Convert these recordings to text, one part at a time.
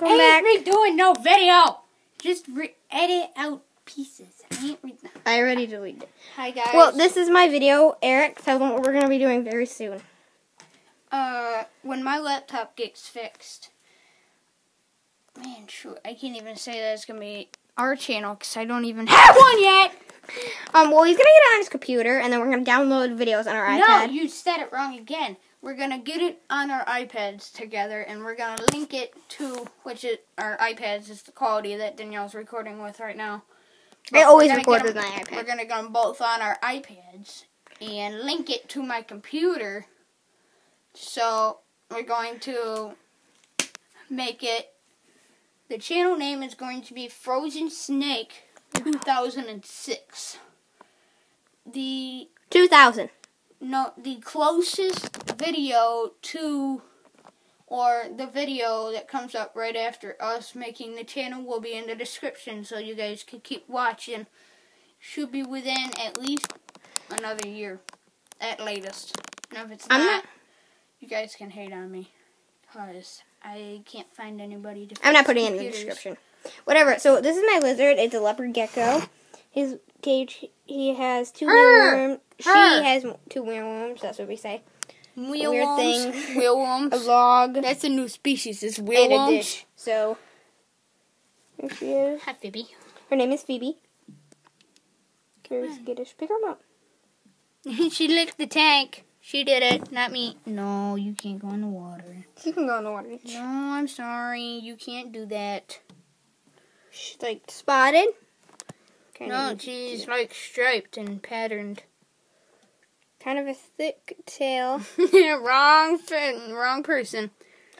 Welcome back. ain't redoing no video. Just edit out pieces. I ain't re- I already deleted it. Hi guys. Well, this is my video. Eric, tell them what we're going to be doing very soon. uh, when my laptop gets fixed, man, shoot, I can't even say that it's gonna be our channel because I don't even have one yet. Um, well, he's going to get it on his computer, and then we're going to download videos on our No, iPad. No, you said it wrong again. We're gonna get it on our iPads together, and we're gonna link it to which is our iPads is the quality that Danielle's recording with right now. But I always record with my iPad. We're gonna get them both on our iPads and link it to my computer. So we're going to make it. The channel name is going to be Frozen Snake 2006. The 2000. No, the closest video to, or the video that comes up right after us making the channel will be in the description, so you guys can keep watching. Should be within at least another year, at latest. And if it's I'm not, not- you guys can hate on me, cause I can't find anybody to. I'm not putting it in the description. Whatever. So this is my lizard. It's a leopard gecko. His cage. He has two mealworms. She has two mealworms. That's what we say. Weird Wheelworms. thing. A Wheelworms. log That's a new species. It's and a wheelworms. dish. So here she is. Hi, Phoebe. Her name is Phoebe. Very skittish. Pick her up. she licked the tank. She did it, not me. No, you can't go in the water. You can go in the water. No, I'm sorry. You can't do that. She's like spotted. Kind No, of, she's like striped and patterned. kind of a thick tail. wrong, fin- wrong person.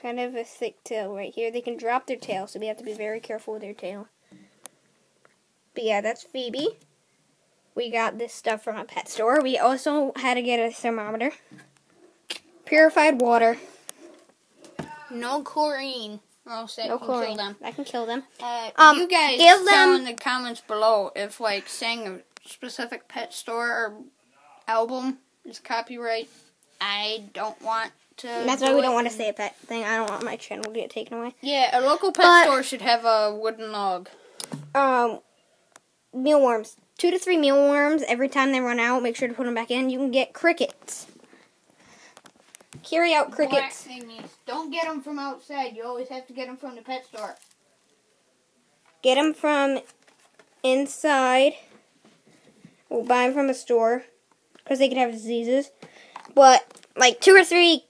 Kind of a thick tail right here. They can drop their tail, so we have to be very careful with their tail. But yeah, that's Phoebe. We got this stuff from a pet store. We also had to get a thermometer. Purified water. No chlorine, else that No can kill them. I can kill them. Uh, Um, you guys give tell them- in the comments below if like saying a specific pet store or album is copyright. I don't want to. That's why we don't want to say a pet thing. I don't want my channel to get taken away. Yeah, a local pet But- store should have a wooden log. Um, mealworms. Two to three mealworms every time they run out. Make sure to put them back in. You can get crickets. Carry out crickets. thingies. Don't get them from outside. You always have to get them from the pet store. Get them from inside. We'll buy them from a store because they could have diseases. But like two or three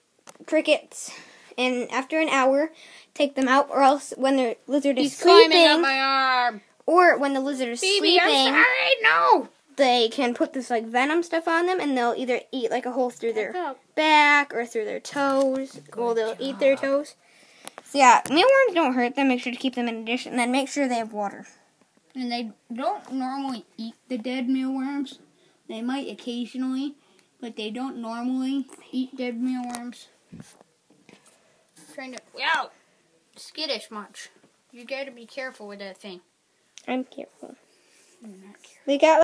crickets, and after an hour, take them out, or else when the lizard is He's climbing up sleeping, my arm. or when the lizard is Phoebe, I'm sleeping, sorry. No. They can put this like venom stuff on them, and they'll either eat like a hole through their Back or through their toes. well, they'll eat their toes. So yeah, mealworms don't hurt them. Make sure to keep them in a dish, and then make sure they have water. And they don't normally eat the dead mealworms. They might occasionally, but they don't normally eat dead mealworms. Trying to wow, skittish much. You got to be careful with that thing. I'm careful. You're not careful. We got